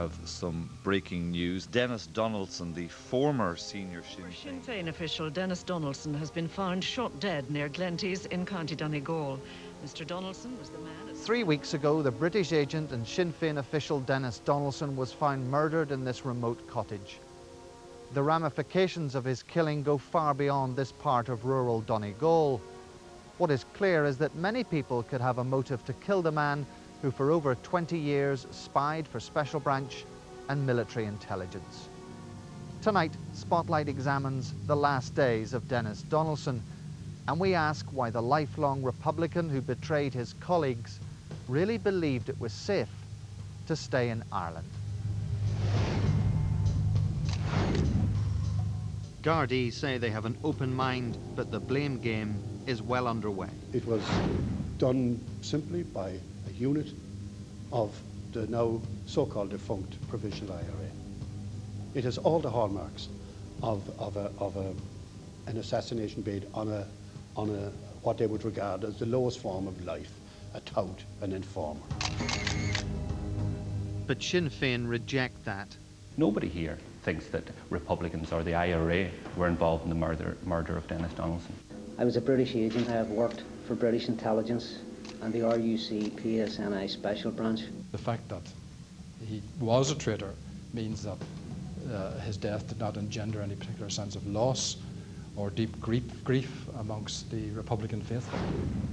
we have some breaking news. Denis Donaldson, the former senior Sinn Sinn Féin official Denis Donaldson has been found shot dead near Glenties in County Donegal. Mr Donaldson was the man... Three weeks ago, the British agent and Sinn Féin official Denis Donaldson was found murdered in this remote cottage. The ramifications of his killing go far beyond this part of rural Donegal. What is clear is that many people could have a motive to kill the man who for over 20 years spied for Special Branch and military intelligence. Tonight, Spotlight examines the last days of Denis Donaldson, and we ask why the lifelong Republican who betrayed his colleagues really believed it was safe to stay in Ireland. Gardaí say they have an open mind, but the blame game is well underway. It was done simply by a unit of the now so-called defunct provisional IRA. It has all the hallmarks of, of, a, of a, an assassination bid on, a, on a, what they would regard as the lowest form of life, a tout, an informer. But Sinn Féin reject that. Nobody here thinks that Republicans or the IRA were involved in the murder, murder of Denis Donaldson. I was a British agent. I have worked for British intelligence and the RUC PSNI Special Branch. The fact that he was a traitor means that uh, his death did not engender any particular sense of loss or deep grief, grief amongst the Republican faithful.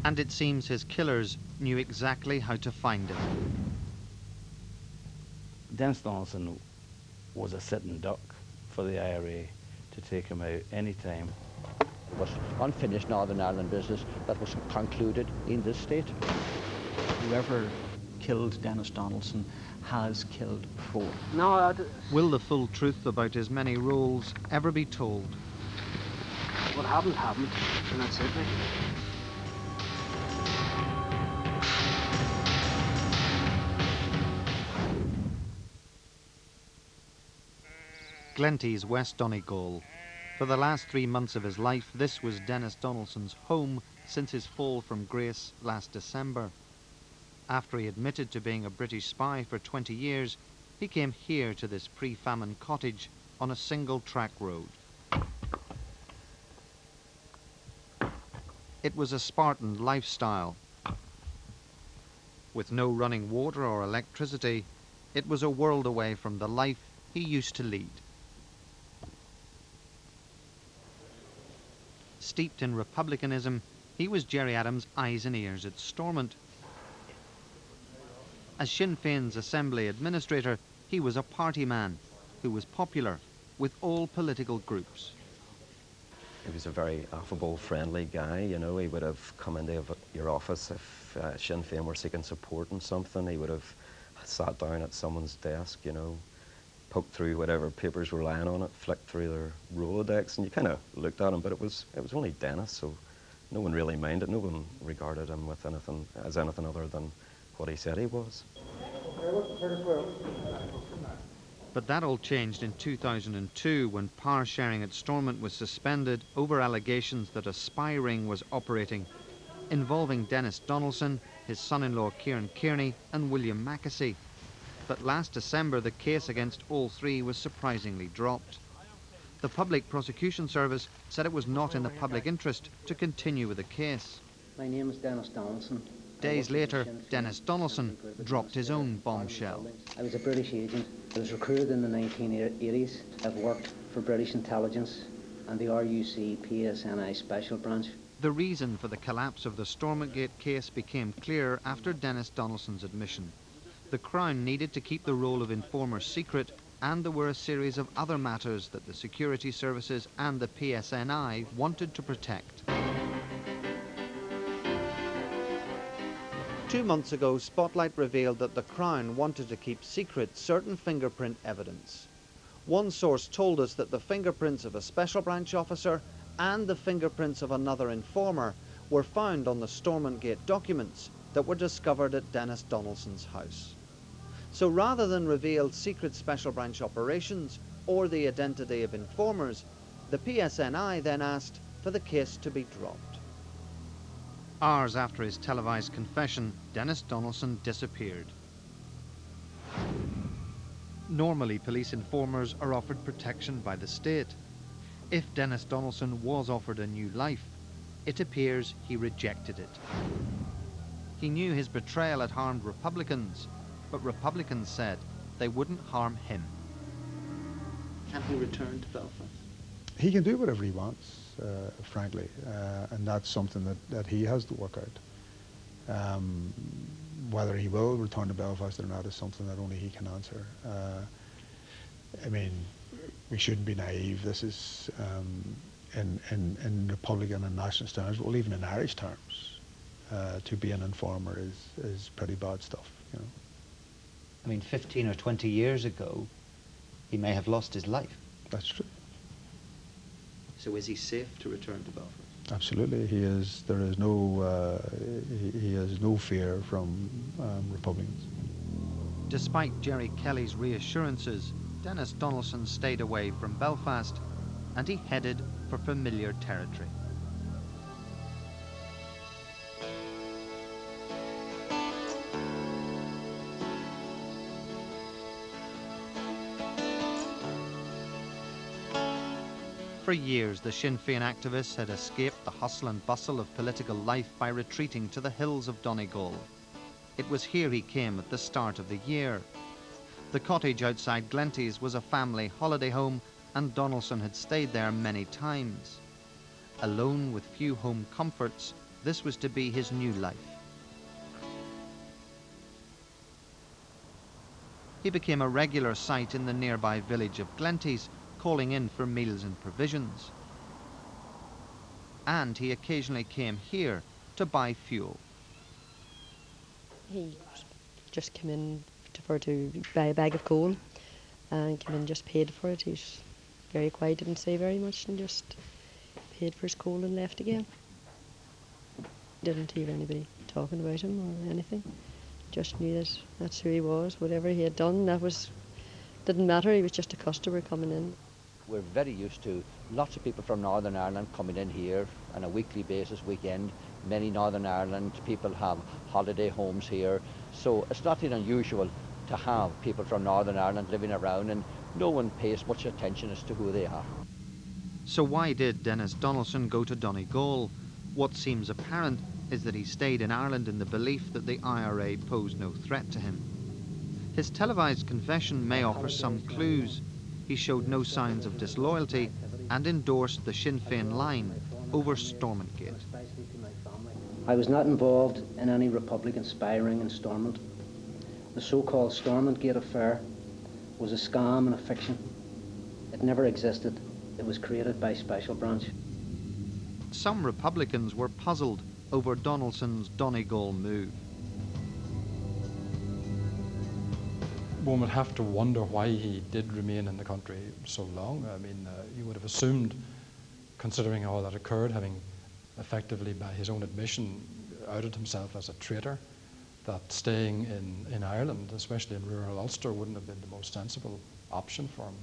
And it seems his killers knew exactly how to find him. Denis Donaldson was a sitting duck for the IRA to take him out any time was unfinished Northern Ireland business that was concluded in this state. Whoever killed Denis Donaldson has killed before. No, uh, Will the full truth about his many roles ever be told? What happened, happened, and that's it. Glenties, West Donegal, for the last three months of his life, this was Denis Donaldson's home since his fall from grace last December. After he admitted to being a British spy for 20 years, he came here to this pre-famine cottage on a single track road. It was a Spartan lifestyle. With no running water or electricity, it was a world away from the life he used to lead. Steeped in republicanism, he was Gerry Adams' eyes and ears at Stormont. As Sinn Féin's assembly administrator, he was a party man who was popular with all political groups. He was a very affable, friendly guy, you know, he would have come into your office if uh, Sinn Féin were seeking support in something, he would have sat down at someone's desk, you know, poked through whatever papers were lying on it, flicked through their Rolodex, and you kind of looked at him, but it was it was only Denis, so no one really minded. No one regarded him with anything as anything other than what he said he was. But that all changed in 2002 when power sharing at Stormont was suspended over allegations that a spy ring was operating involving Denis Donaldson, his son-in-law Ciaran Kearney and William Mackessy but last December the case against all three was surprisingly dropped. The Public Prosecution Service said it was not in the public interest to continue with the case. My name is Denis Donaldson. Days later, Denis Donaldson dropped his own bombshell. I was a British agent. I was recruited in the 1980s. I've worked for British intelligence and the RUC PSNI Special Branch. The reason for the collapse of the Stormontgate case became clear after Denis Donaldson's admission the Crown needed to keep the role of informer secret and there were a series of other matters that the security services and the PSNI wanted to protect. Two months ago, Spotlight revealed that the Crown wanted to keep secret certain fingerprint evidence. One source told us that the fingerprints of a special branch officer and the fingerprints of another informer were found on the Stormont Gate documents that were discovered at Denis Donaldson's house. So rather than reveal secret special branch operations or the identity of informers, the PSNI then asked for the case to be dropped. Hours after his televised confession, Denis Donaldson disappeared. Normally, police informers are offered protection by the state. If Denis Donaldson was offered a new life, it appears he rejected it. He knew his betrayal had harmed Republicans, but Republicans said they wouldn't harm him. Can he return to Belfast? He can do whatever he wants, uh, frankly, uh, and that's something that, that he has to work out. Um, whether he will return to Belfast or not is something that only he can answer. Uh, I mean, we shouldn't be naive. This is um, in, in, in Republican and nationalist terms, well, even in Irish terms, uh, to be an informer is, is pretty bad stuff. You know. I mean, 15 or 20 years ago, he may have lost his life. That's true. So is he safe to return to Belfast? Absolutely, he is. There is no. Uh, he, he, has no fear from um, Republicans. Despite Gerry Kelly's reassurances, Denis Donaldson stayed away from Belfast, and he headed for familiar territory. For years, the Sinn Féin activists had escaped the hustle and bustle of political life by retreating to the hills of Donegal. It was here he came at the start of the year. The cottage outside Glenties was a family holiday home, and Donaldson had stayed there many times. Alone with few home comforts, this was to be his new life. He became a regular sight in the nearby village of Glenties, calling in for meals and provisions. And he occasionally came here to buy fuel. He just came in to, for to buy a bag of coal and came in and just paid for it. He's very quiet, didn't say very much and just paid for his coal and left again. Didn't hear anybody talking about him or anything. Just knew that that's who he was. Whatever he had done, that was didn't matter. He was just a customer coming in. We're very used to lots of people from Northern Ireland coming in here on a weekly basis, weekend. Many Northern Ireland people have holiday homes here. So it's not unusual to have people from Northern Ireland living around and no one pays much attention as to who they are. So why did Denis Donaldson go to Donegal? What seems apparent is that he stayed in Ireland in the belief that the IRA posed no threat to him. His televised confession may offer some clues, he showed no signs of disloyalty and endorsed the Sinn Féin line over Stormont Gate. I was not involved in any Republican spy ring in Stormont. The so-called Stormont Gate affair was a scam and a fiction. It never existed. It was created by Special Branch. Some Republicans were puzzled over Donaldson's Donegal move. One would have to wonder why he did remain in the country so long. I mean, uh, you would have assumed, considering all that occurred, having effectively, by his own admission, outed himself as a traitor, that staying in, in Ireland, especially in rural Ulster, wouldn't have been the most sensible option for him.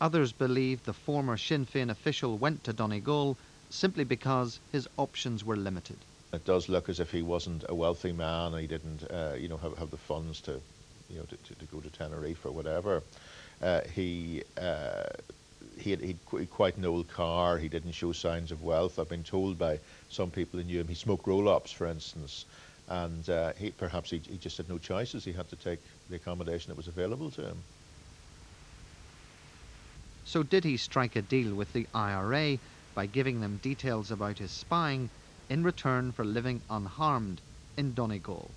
Others believe the former Sinn Féin official went to Donegal simply because his options were limited. It does look as if he wasn't a wealthy man and he didn't, uh, you know, have, have the funds to you know, to, to, to go to Tenerife or whatever. Uh, he uh, he had he'd qu quite an old car. He didn't show signs of wealth. I've been told by some people who knew him he smoked roll-ups, for instance, and uh, he perhaps he, he just had no choices. He had to take the accommodation that was available to him. So did he strike a deal with the IRA by giving them details about his spying in return for living unharmed in Donegal?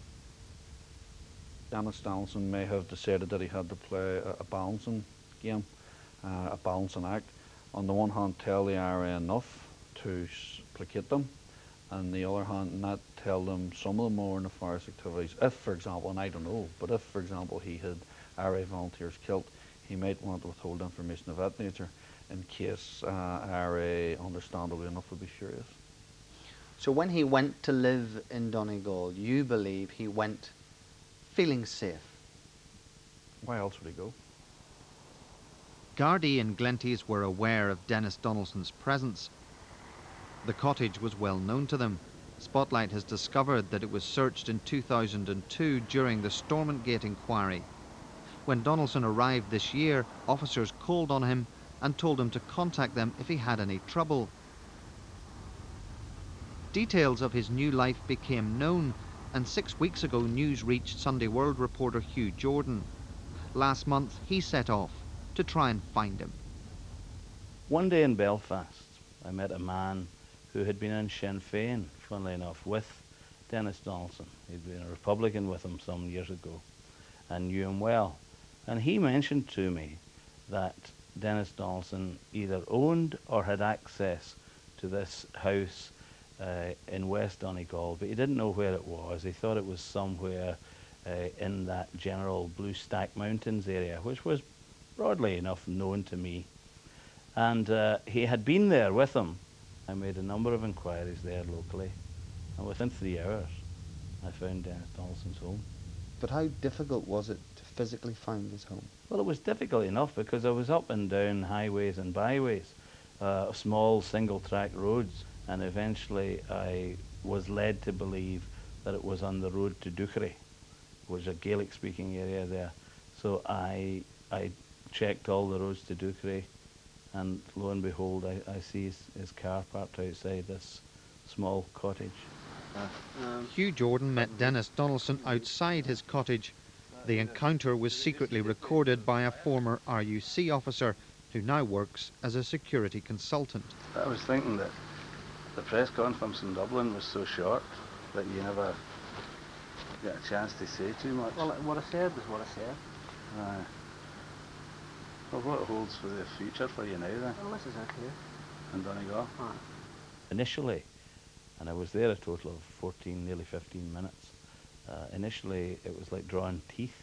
Denis Donaldson may have decided that he had to play a, a balancing game, uh, a balancing act. On the one hand, tell the IRA enough to placate them, and the other hand, not tell them some of the more nefarious activities. If, for example, and I don't know, but if, for example, he had IRA volunteers killed, he might want to withhold information of that nature in case uh, IRA, understandably enough, would be furious. So when he went to live in Donegal, you believe he went feeling safe. Why else would he go? Gardaí and Glenties were aware of Denis Donaldson's presence. The cottage was well known to them. Spotlight has discovered that it was searched in 2002 during the Stormont Gate inquiry. When Donaldson arrived this year, officers called on him and told him to contact them if he had any trouble. Details of his new life became known, and six weeks ago news reached Sunday World reporter Hugh Jordan. Last month, he set off to try and find him. One day in Belfast, I met a man who had been in Sinn Féin, funnily enough, with Denis Donaldson. He'd been a Republican with him some years ago and knew him well. And he mentioned to me that Denis Donaldson either owned or had access to this house uh, in West Donegal, but he didn't know where it was. He thought it was somewhere uh, in that general Blue Stack Mountains area, which was broadly enough known to me. And uh, he had been there with him. I made a number of inquiries there locally, and within three hours, I found Denis Donaldson's home. But how difficult was it to physically find his home? Well, it was difficult enough because I was up and down highways and byways, uh, small single track roads, and eventually I was led to believe that it was on the road to Doochary, which is a Gaelic speaking area there. So I, I checked all the roads to Doochary, and lo and behold, I, I see his, his car parked outside this small cottage. Um, Hugh Jordan met Denis Donaldson outside his cottage. The encounter was secretly recorded by a former RUC officer who now works as a security consultant. I was thinking that the press conference in Dublin was so short that you never get a chance to say too much. Well, what I said was what I said. Aye. Well, what holds for the future for you now then? Well, this is it here. In Donegal? Aye. Initially, and I was there a total of 14, nearly 15 minutes. Uh, initially, it was like drawing teeth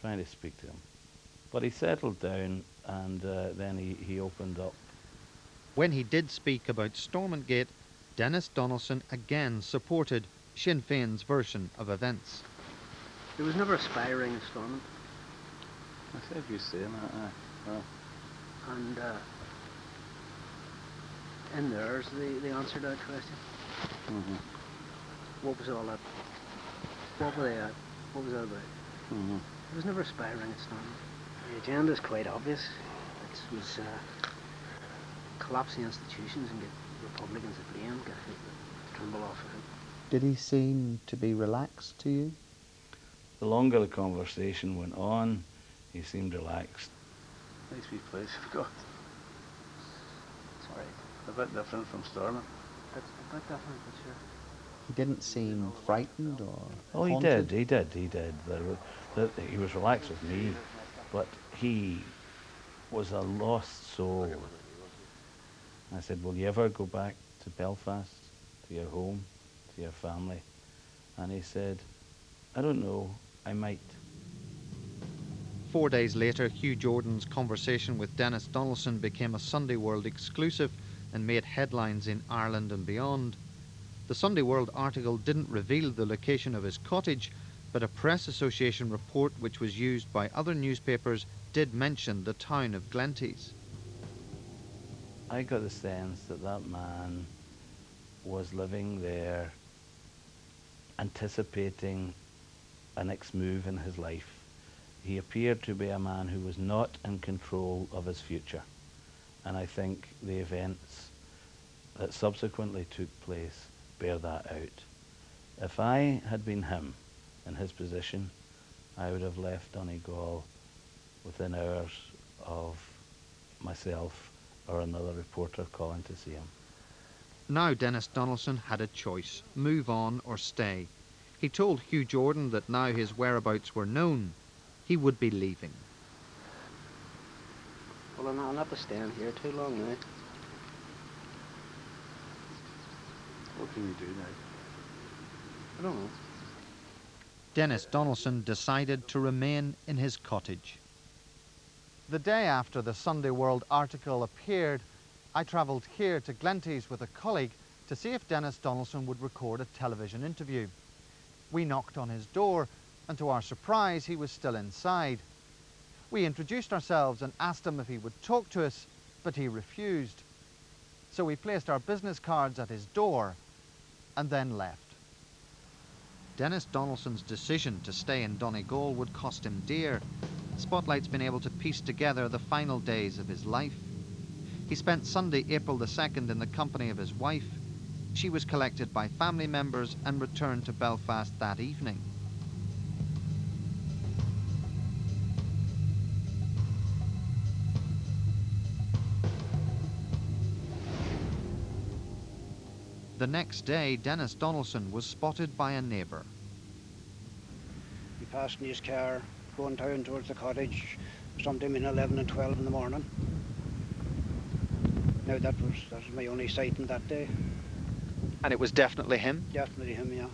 trying to speak to him. But he settled down and uh, then he, he opened up. When he did speak about Stormont Gate, Denis Donaldson again supported Sinn Féin's version of events. There was never a spy ring in Stormont. I said you saying that, aye. Well, And uh, in there's the, the answer to that question. mhm, What was all that? What were they at? What was that about? mhm. There was never a spy ring at Stormont. The agenda is quite obvious. It was uh, collapse the institutions and get Republicans to blame, get Trimble off of it. Did he seem to be relaxed to you? The longer the conversation went on, he seemed relaxed. Nice wee place you've got. Sorry. A bit different from Stormont. That's a bit different, but sure. He didn't seem frightened or. Oh, he haunted? did, he did, he did. There were, the, he was relaxed with me, but he was a lost soul. I said, Will you ever go back to Belfast, to your home, to your family? And he said, I don't know, I might. Four days later, Hugh Jordan's conversation with Denis Donaldson became a Sunday World exclusive and made headlines in Ireland and beyond. The Sunday World article didn't reveal the location of his cottage, but a Press Association report which was used by other newspapers did mention the town of Glenties. I got the sense that that man was living there anticipating a next move in his life. He appeared to be a man who was not in control of his future. And I think the events that subsequently took place bear that out. If I had been him in his position, I would have left Donegal within hours of myself or another reporter calling to see him. Now Denis Donaldson had a choice move on or stay. He told Hugh Jordan that now his whereabouts were known, he would be leaving. Well, I'm, I'll not be staying here too long now. What can you do now? I don't know. Denis Donaldson decided to remain in his cottage. The day after the Sunday World article appeared, I travelled here to Glenties with a colleague to see if Denis Donaldson would record a television interview. We knocked on his door, and to our surprise, he was still inside. We introduced ourselves and asked him if he would talk to us, but he refused. So we placed our business cards at his door and then left. Denis Donaldson's decision to stay in Donegal would cost him dear. Spotlight's been able to piece together the final days of his life. He spent Sunday, April the 2nd, in the company of his wife. She was collected by family members and returned to Belfast that evening. The next day, Denis Donaldson was spotted by a neighbour. He passed in his car going down towards the cottage sometime in 11 and 12 in the morning. Now that was that was my only sighting that day. And it was definitely him? Definitely him, yeah.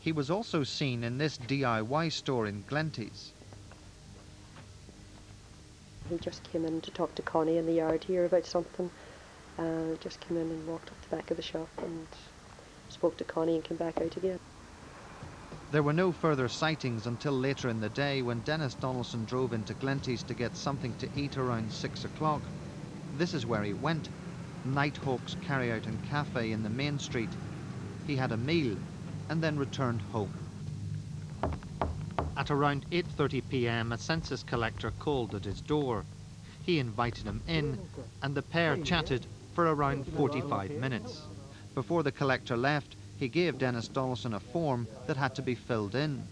He was also seen in this DIY store in Glenties. He just came in to talk to Connie in the yard here about something. Uh, just came in and walked up the back of the shop and spoke to Connie and came back out again. There were no further sightings until later in the day when Denis Donaldson drove into Glenties to get something to eat around six o'clock. This is where he went, Nighthawk's Carryout and Cafe in the main street. He had a meal and then returned home. At around 8.30 p.m. a census collector called at his door. He invited him in and the pair chatted for around 45 minutes. Before the collector left, he gave Denis Donaldson a form that had to be filled in.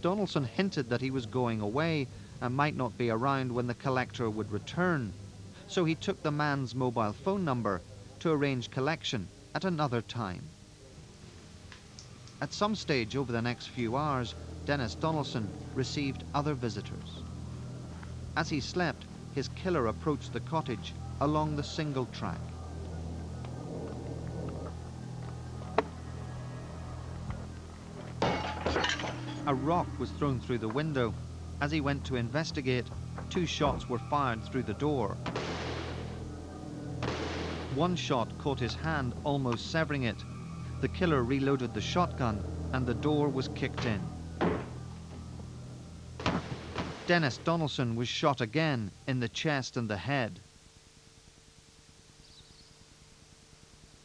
Donaldson hinted that he was going away and might not be around when the collector would return, so he took the man's mobile phone number to arrange collection at another time. At some stage over the next few hours, Denis Donaldson received other visitors. As he slept, his killer approached the cottage along the single track. A rock was thrown through the window. As he went to investigate, two shots were fired through the door. One shot caught his hand, almost severing it. The killer reloaded the shotgun and the door was kicked in. Denis Donaldson was shot again in the chest and the head.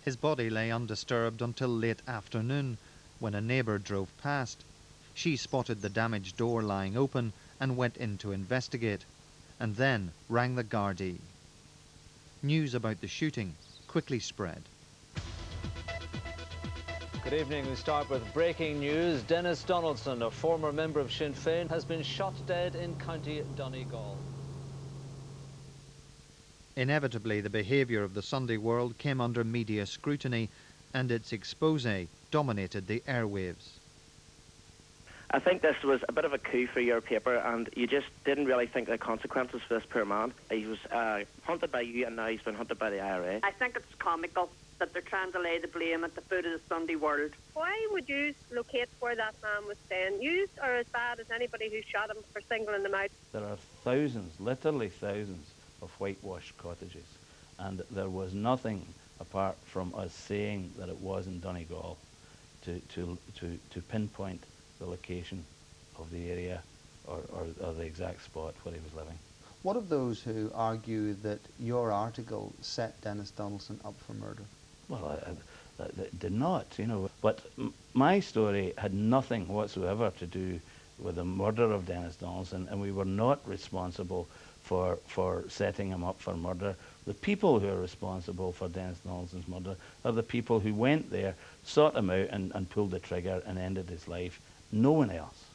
His body lay undisturbed until late afternoon when a neighbour drove past. She spotted the damaged door lying open and went in to investigate, and then rang the Gardaí. News about the shooting quickly spread. Good evening. We start with breaking news. Denis Donaldson, a former member of Sinn Féin, has been shot dead in County Donegal. Inevitably, the behaviour of the Sunday World came under media scrutiny, and its expose dominated the airwaves. I think this was a bit of a coup for your paper, and you just didn't really think the consequences for this poor man. He was uh, hunted by you, and now he's been hunted by the IRA. I think it's comical that they're trying to lay the blame at the foot of the Sunday world. Why would you locate where that man was staying? You are as bad as anybody who shot him for singling them out. There are thousands, literally thousands, of whitewashed cottages, and there was nothing apart from us saying that it was in Donegal to, to, to, to pinpoint the location of the area or, or, or, the exact spot where he was living. What of those who argue that your article set Denis Donaldson up for murder? Well, I, I, did not, you know. But my story had nothing whatsoever to do with the murder of Denis Donaldson, and we were not responsible for, for setting him up for murder. The people who are responsible for Denis Donaldson's murder are the people who went there, sought him out, and, and pulled the trigger and ended his life no one else.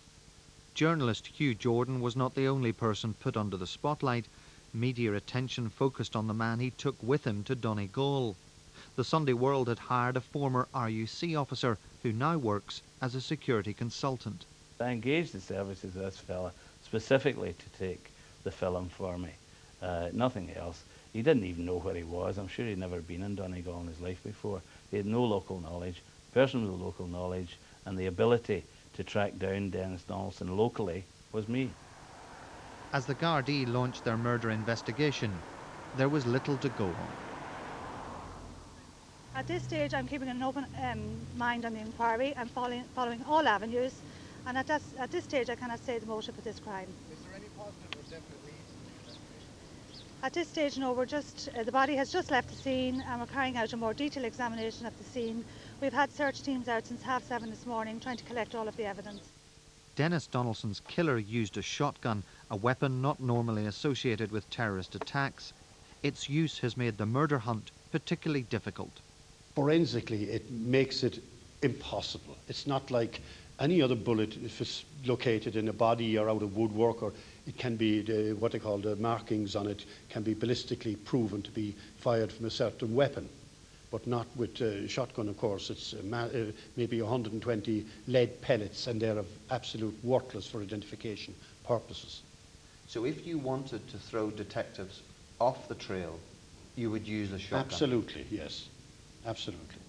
Journalist Hugh Jordan was not the only person put under the spotlight. Media attention focused on the man he took with him to Donegal. The Sunday World had hired a former RUC officer who now works as a security consultant. I engaged the services of this fella specifically to take the film for me. Uh, nothing else. He didn't even know where he was. I'm sure he'd never been in Donegal in his life before. He had no local knowledge. person with local knowledge and the ability to track down Denis Donaldson locally was me. As the Gardaí launched their murder investigation, there was little to go on. At this stage, I'm keeping an open um, mind on the inquiry. I'm following, following all avenues, and at this, at this stage, I cannot say the motive for this crime. Is there any positive or definite leads? At this stage, no. We're just uh, the body has just left the scene, and we're carrying out a more detailed examination of the scene We've had search teams out since half seven this morning trying to collect all of the evidence. Denis Donaldson's killer used a shotgun, a weapon not normally associated with terrorist attacks. Its use has made the murder hunt particularly difficult. Forensically, it makes it impossible. It's not like any other bullet, if it's located in a body or out of woodwork, or it can be the, what they call the markings on it, can be ballistically proven to be fired from a certain weapon. But not with uh, shotgun, of course. It's uh, uh, maybe 120 lead pellets, and they're of absolute worthless for identification purposes. So if you wanted to throw detectives off the trail, you would use a shotgun? Absolutely, yes. Absolutely.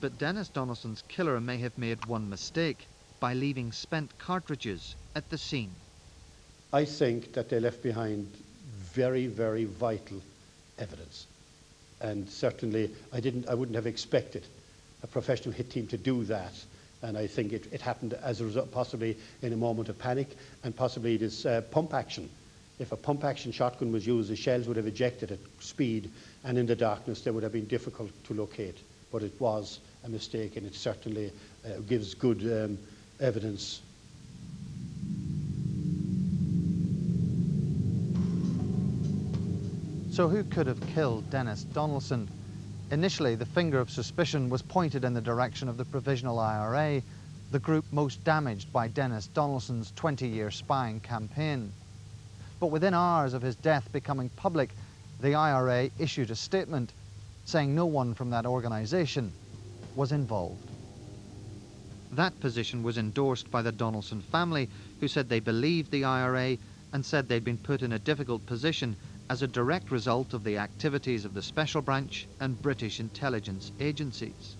But Denis Donaldson's killer may have made one mistake by leaving spent cartridges at the scene. I think that they left behind very, very vital evidence. And certainly, I, didn't, I wouldn't have expected a professional hit team to do that. And I think it, it happened as a result, possibly in a moment of panic, and possibly this uh, pump action. If a pump action shotgun was used, the shells would have ejected at speed, and in the darkness, they would have been difficult to locate. But it was a mistake, and it certainly uh, gives good um, evidence So who could have killed Denis Donaldson? Initially, the finger of suspicion was pointed in the direction of the Provisional IRA, the group most damaged by Denis Donaldson's 20-year spying campaign. But within hours of his death becoming public, the IRA issued a statement saying no one from that organisation was involved. That position was endorsed by the Donaldson family, who said they believed the IRA and said they'd been put in a difficult position as a direct result of the activities of the Special Branch and British intelligence agencies.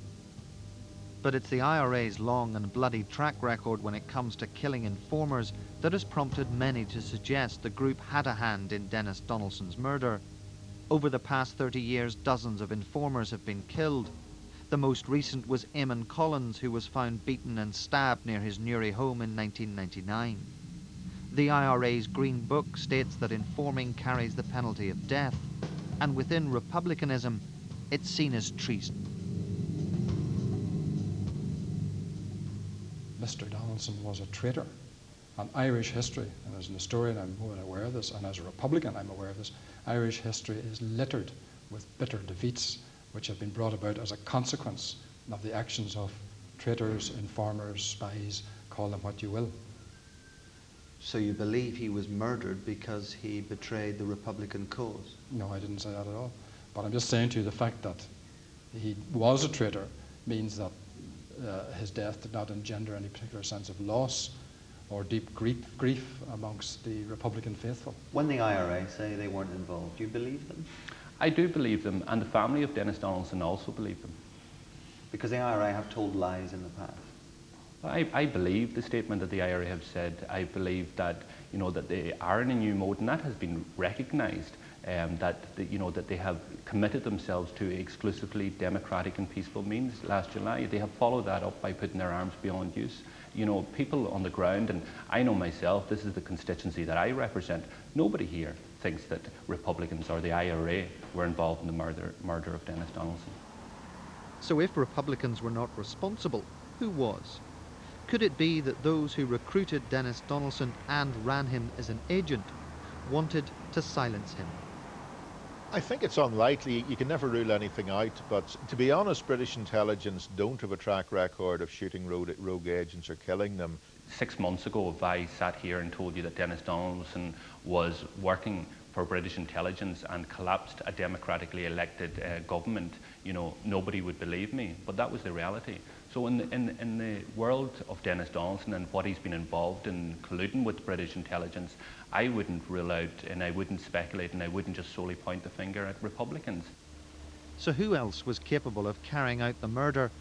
But it's the IRA's long and bloody track record when it comes to killing informers that has prompted many to suggest the group had a hand in Denis Donaldson's murder. Over the past 30 years, dozens of informers have been killed. The most recent was Eamon Collins, who was found beaten and stabbed near his Newry home in 1999. The IRA's Green Book states that informing carries the penalty of death, and within republicanism, it's seen as treason. Mr. Donaldson was a traitor. And Irish history, and as an historian I'm more than aware of this, and as a Republican I'm aware of this, Irish history is littered with bitter defeats which have been brought about as a consequence of the actions of traitors, informers, spies, call them what you will. So you believe he was murdered because he betrayed the Republican cause? No, I didn't say that at all. But I'm just saying to you the fact that he was a traitor means that uh, his death did not engender any particular sense of loss or deep grief, grief amongst the Republican faithful. When the IRA say they weren't involved, do you believe them? I do believe them, and the family of Denis Donaldson also believe them. Because the IRA have told lies in the past? I, I, believe the statement that the IRA have said. I believe that you know that they are in a new mode, and that has been recognised. Um, that you know that they have committed themselves to exclusively democratic and peaceful means. Last July, they have followed that up by putting their arms beyond use. You know, people on the ground, and I know myself. This is the constituency that I represent. Nobody here thinks that Republicans or the IRA were involved in the murder murder of Denis Donaldson. So, if Republicans were not responsible, who was? Could it be that those who recruited Denis Donaldson and ran him as an agent wanted to silence him? I think it's unlikely. You can never rule anything out. But to be honest, British intelligence don't have a track record of shooting rogue, rogue agents or killing them. Six months ago, if I sat here and told you that Denis Donaldson was working for British intelligence and collapsed a democratically elected uh, government, you know, nobody would believe me. But that was the reality. So in the, in, in the world of Denis Donaldson and what he's been involved in colluding with British intelligence, I wouldn't rule out and I wouldn't speculate and I wouldn't just solely point the finger at Republicans. So who else was capable of carrying out the murder?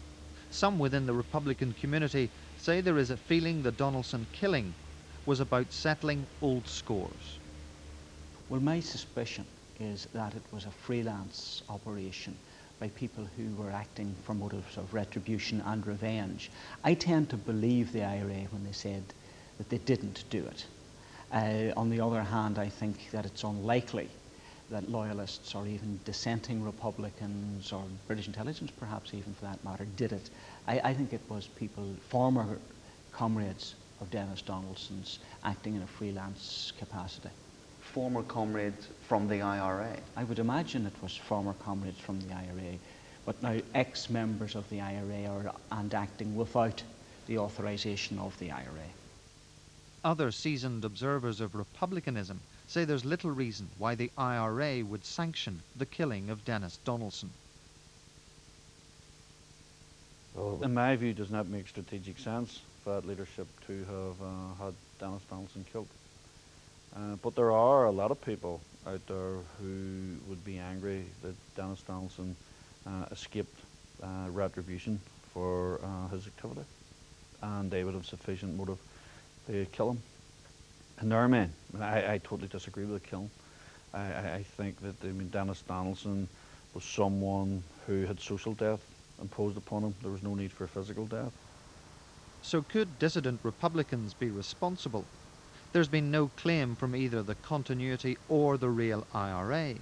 Some within the Republican community say there is a feeling the Donaldson killing was about settling old scores. Well, my suspicion is that it was a freelance operation by people who were acting for motives of retribution and revenge. I tend to believe the IRA when they said that they didn't do it. Uh, on the other hand, I think that it's unlikely that loyalists or even dissenting Republicans or British intelligence, perhaps even for that matter, did it. I, I think it was people, former comrades of Denis Donaldson's acting in a freelance capacity. Former comrades from the IRA? I would imagine it was former comrades from the IRA, but now ex-members of the IRA are and acting without the authorization of the IRA. Other seasoned observers of republicanism say there's little reason why the IRA would sanction the killing of Denis Donaldson. Well, in my view, it does not make strategic sense for that leadership to have uh, had Denis Donaldson killed. Uh, but there are a lot of people out there who would be angry that Denis Donaldson uh, escaped uh, retribution for uh, his activity. And they would have sufficient motive to kill him. And there are men. I, I totally disagree with the killing. I, I, think that I mean, Denis Donaldson was someone who had social death imposed upon him. There was no need for physical death. So could dissident Republicans be responsible? There's been no claim from either the continuity or the real IRA.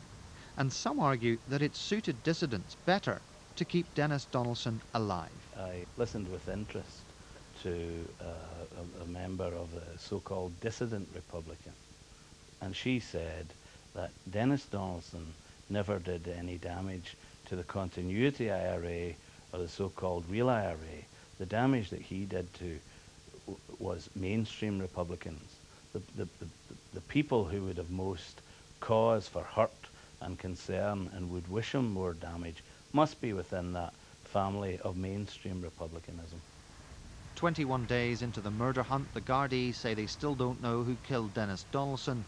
And some argue that it suited dissidents better to keep Denis Donaldson alive. I listened with interest to uh, a, a member of the so-called dissident Republican, and she said that Denis Donaldson never did any damage to the continuity IRA or the so-called real IRA. The damage that he did to was mainstream Republicans, the, the, the, the people who would have most cause for hurt and concern and would wish him more damage must be within that family of mainstream Republicanism. 21 days into the murder hunt, the Gardaí say they still don't know who killed Denis Donaldson.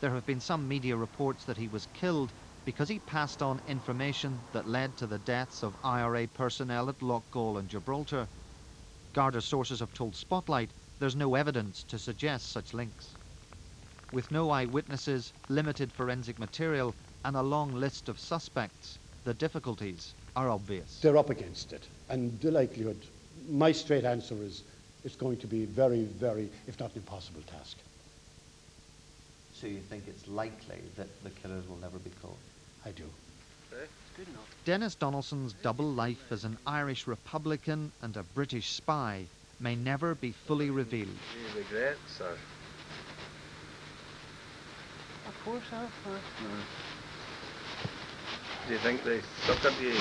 There have been some media reports that he was killed because he passed on information that led to the deaths of IRA personnel at Loughgall and Gibraltar. Garda sources have told Spotlight there's no evidence to suggest such links. With no eyewitnesses, limited forensic material, and a long list of suspects, the difficulties are obvious. They're up against it. And the likelihood, my straight answer is it's going to be very, very, if not an impossible task. So you think it's likely that the killers will never be caught? I do. Denis Donaldson's double life as an Irish Republican and a British spy may never be fully revealed. Any regrets or? Of course, I've, hmm. Do you think they suckered you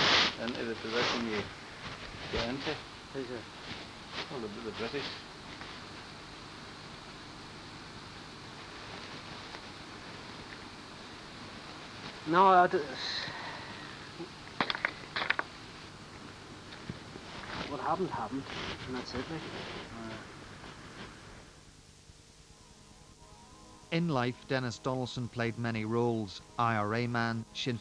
into the position you get into? Who's it? Well, the, the British. No, I d- what happened happened, and that's it. Like. In life, Denis Donaldson played many roles IRA man, Sinn